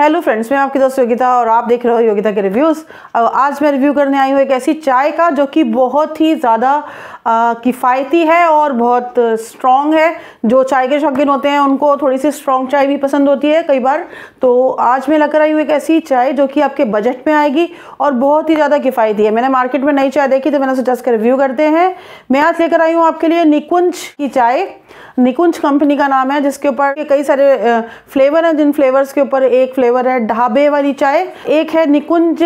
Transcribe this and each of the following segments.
Hello friends मैं आपकी दोस्त योगिता और आप देख रहे हो योगिता के रिव्यूज़ आज मैं रिव्यू करने आई हूँ एक ऐसी चाय का जो कि बहुत ही ज़्यादा किफ़ायती है और बहुत स्ट्रॉन्ग है। जो चाय के शौकीन होते हैं, उनको थोड़ी सी स्ट्रॉन्ग चाय भी पसंद होती है कई बार। तो आज मैं लेकर आई हूँ एक ऐसी चाय जो कि आपके बजट में आएगी और बहुत ही ज़्यादा किफ़ायती है। मैंने मार्केट में नई चाय देखी तो मैंने सोचा इसका रिव्यू करते हैं। मैं आज लेकर आई हूँ आपके लिए निकुंज की चाय। निकुंज कंपनी का नाम है, जिसके ऊपर कई सारे फ्लेवर हैं। जिन फ्लेवर्स के ऊपर एक फ्लेवर है, ढाबे वाली चाय। एक है निकुंज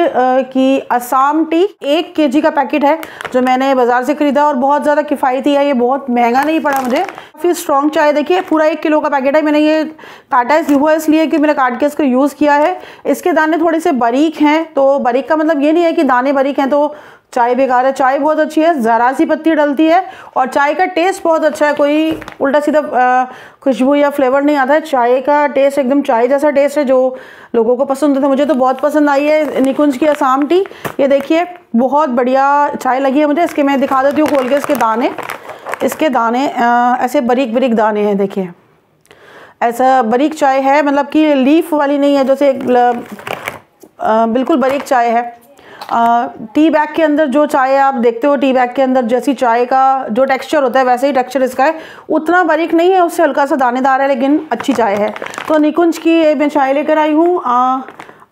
की असम टी। एक के का पैकेट है, जो मैंने बाज़ार से खरीदा और बहुत ज़्यादा किफ़ायती है, ये बहुत महँगा नहीं पड़ा मुझे। काफ़ी स्ट्रॉन्ग चाय, देखिए, पूरा एक किलो का पैकेट है, मैंने ये काटा हुआ इसलिए कि मैंने काट के इसको यूज़ किया है। इसके दाने थोड़े से बारीक हैं तो बारीक का मतलब ये नहीं है कि दाने बारीक हैं तो चाय बेकार है। चाय बहुत अच्छी है, ज़रा सी पत्ती डलती है और चाय का टेस्ट बहुत अच्छा है। कोई उल्टा सीधा खुशबू या फ्लेवर नहीं आता है। चाय का टेस्ट एकदम चाय जैसा टेस्ट है जो लोगों को पसंद होता है। मुझे तो बहुत पसंद आई है निकुंज की आसाम टी। ये देखिए, बहुत बढ़िया चाय लगी है मुझे। इसके मैं दिखा देती हूँ खोल के इसके दाने। इसके दाने ऐसे बरीक बरीक दाने हैं, देखिए। ऐसा बरीक चाय है मतलब कि लीफ वाली नहीं है, जैसे बिल्कुल बरीक चाय है। टी बैग के अंदर जो चाय आप देखते हो टी बैग के अंदर जैसी चाय का जो टेक्सचर होता है, वैसे ही टेक्सचर इसका है। उतना बारीक नहीं है, उससे हल्का सा दानेदार है, लेकिन अच्छी चाय है। तो निकुंज की ये मैं चाय लेकर आई हूँ।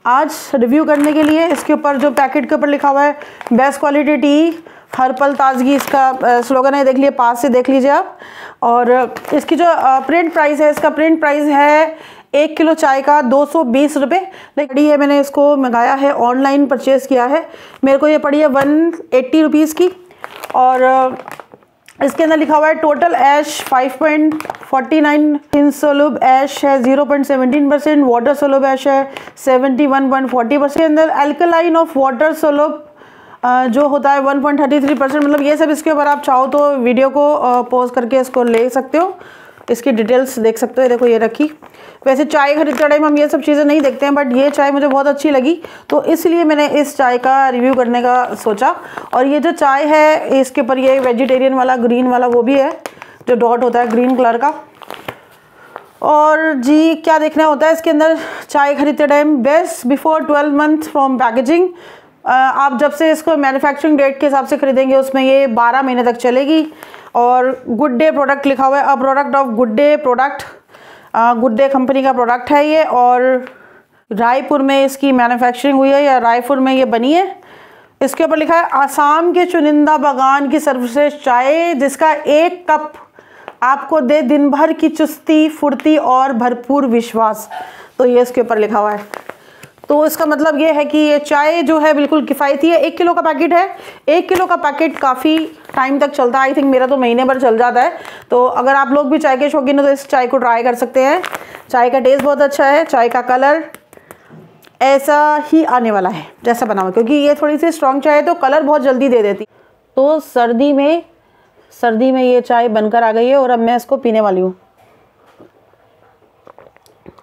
आज रिव्यू करने के लिए इसके ऊपर जो पैकेट के ऊपर लिखा हुआ है बेस्ट क्वालिटी टी हर पल ताजगी इसका स्लोगन है, देख लीजिए पास से देख लीजिए आप। और इसकी जो प्रिंट प्राइस है, इसका प्रिंट प्राइस है एक किलो चाय का दो सौ बीस रुपये पड़ी है, मैंने इसको मंगाया है ऑनलाइन परचेज़ किया है। मेरे को ये पड़ी है वन एट्टी रुपीज़ की। और इसके अंदर लिखा हुआ है टोटल ऐश 5.49 इन सोलूब ऐश है 0.17 परसेंट वाटर सोलूब ऐश है 71.40 परसेंट अंदर एल्कलाइन ऑफ़ वाटर सोलूब जो होता है 1.33 परसेंट मतलब ये सब इसके ऊपर आप चाहो तो वीडियो को पॉज करके इसको ले सकते हो। इसकी डिटेल्स देख सकते हो देखो ये रखी। वैसे चाय खरीदते टाइम हम ये सब चीज़ें नहीं देखते हैं, बट ये चाय मुझे बहुत अच्छी लगी। तो इसलिए मैंने इस चाय का रिव्यू करने का सोचा। और ये जो चाय है, इसके ऊपर ये वेजिटेरियन वाला, ग्रीन वाला, वो भी है, जो डॉट होता है, ग्रीन कलर का। और जी, क्या देखना होता है इसके अंदर? चाय खरीदते time, best before twelve month from packaging. आप जब से इसको मैन्युफैक्चरिंग डेट के हिसाब से खरीदेंगे, उसमें ये 12 महीने तक चलेगी। और गुड डे प्रोडक्ट लिखा हुआ है a product of Good Day product Good Day company का प्रोडक्ट है ये, और रायपुर में इसकी मैन्युफैक्चरिंग हुई है, या रायपुर में ये बनी है। इसके ऊपर लिखा है, आसाम के चुनिंदा बागान की सर्वश्रेष्ठ चाय, जिसका एक कप आपको दे दिन भर की चुस्ती, फुर्ती और भरपूर विश्वास। तो ये इसके ऊपर लिखा हुआ है। तो इसका मतलब ये है कि ये चाय जो है बिल्कुल किफ़ायती है। एक किलो का पैकेट है। एक किलो का पैकेट काफ़ी टाइम तक चलता है। आई थिंक मेरा तो महीने भर चल जाता है। तो अगर आप लोग भी चाय के शौकीन हो तो इस चाय को ट्राई कर सकते हैं। चाय का टेस्ट बहुत अच्छा है। चाय का कलर ऐसा ही आने वाला है, जैसा बना हुआ क्योंकि ये थोड़ी सी स्ट्रॉन्ग चाय है तो कलर बहुत जल्दी दे देती। तो सर्दी में सर्दी में ये चाय बनकर आ गई है और अब मैं इसको पीने वाली हूँ।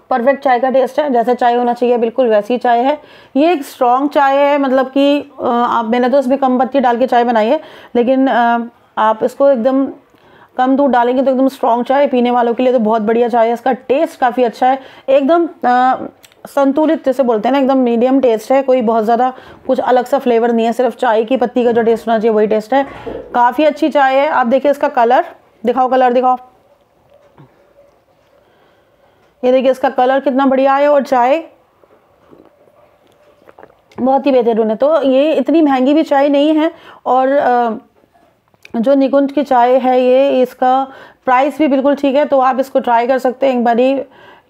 परफेक्ट चाय का टेस्ट है, जैसा चाय होना चाहिए, बिल्कुल वैसी चाय है। ये एक स्ट्रॉन्ग चाय है मतलब कि आप, मैंने तो इसमें कम पत्ती डाल के चाय बनाई है, लेकिन आप इसको एकदम कम दूध डालेंगे तो एकदम स्ट्रॉन्ग चाय, पीने वालों के लिए तो बहुत बढ़िया चाय है। इसका टेस्ट काफ़ी अच्छा है। एकदम संतुलित जैसे बोलते हैं ना, एकदम मीडियम टेस्ट है, कोई बहुत ज़्यादा कुछ अलग सा फ्लेवर नहीं है, सिर्फ़ चाय की पत्ती का जो टेस्ट होना चाहिए, वही टेस्ट है। काफ़ी अच्छी चाय है। आप देखिए इसका कलर दिखाओ कलर दिखाओ। ये देखिए, इसका कलर कितना बढ़िया है और चाय। बहुत ही बेहतर है तो ये इतनी महँगी भी चाय नहीं है और जो निकुंज की चाय है ये, इसका प्राइस भी बिल्कुल ठीक है तो आप इसको ट्राई कर सकते हैं। एक बारी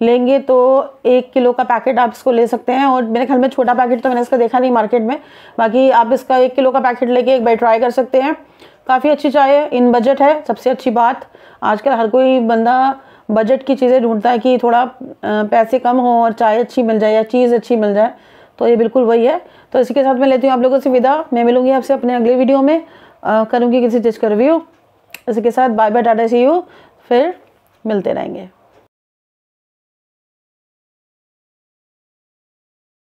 लेंगे तो एक किलो का पैकेट आप इसको ले सकते हैं और मेरे ख्याल में छोटा पैकेट तो मैंने इसका देखा नहीं मार्केट में। बाकी आप इसका एक किलो का पैकेट लेके एक बार ट्राई कर सकते हैं। काफ़ी अच्छी चाय है इन बजट है, सबसे अच्छी बात। आजकल हर कोई बंदा बजट की चीज़ें ढूंढता है कि थोड़ा पैसे कम हो और चाय अच्छी मिल जाए या चीज़ अच्छी मिल जाए तो ये बिल्कुल वही है। तो इसी के साथ मैं लेती हूँ आप लोगों से विदा। मैं मिलूँगी आपसे अपने अगले वीडियो में। करूँगी किसी चीज़ का रिव्यू इसी के साथ bye bye tata see you फिर मिलते रहेंगे।